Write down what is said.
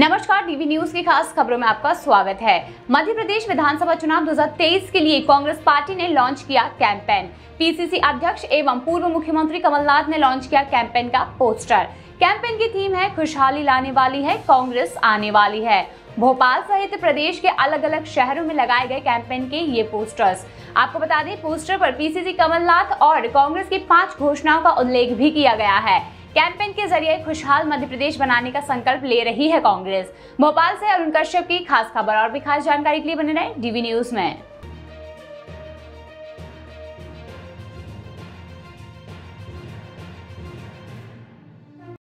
नमस्कार TV news की खास खबरों में आपका स्वागत है। मध्य प्रदेश विधानसभा चुनाव 2023 के लिए कांग्रेस पार्टी ने लॉन्च किया कैंपेन। पीसीसी अध्यक्ष एवं पूर्व मुख्यमंत्री कमलनाथ ने लॉन्च किया कैंपेन का पोस्टर। कैंपेन की थीम है, खुशहाली लाने वाली है, कांग्रेस आने वाली है। भोपाल सहित प्रदेश के अलग अलग शहरों में लगाए गए कैंपेन के ये पोस्टर्स आपको बता दें, पोस्टर पर पीसीसी कमलनाथ और कांग्रेस की पाँच घोषणाओं का उल्लेख भी किया गया है। कैंपेन के ज़रिए खुशहाल मध्य प्रदेश बनाने का संकल्प ले रही है कांग्रेस। भोपाल से अरुण कश्यप की खास खबर और भी खास जानकारी के लिए बने रहे डीवी न्यूज़ में।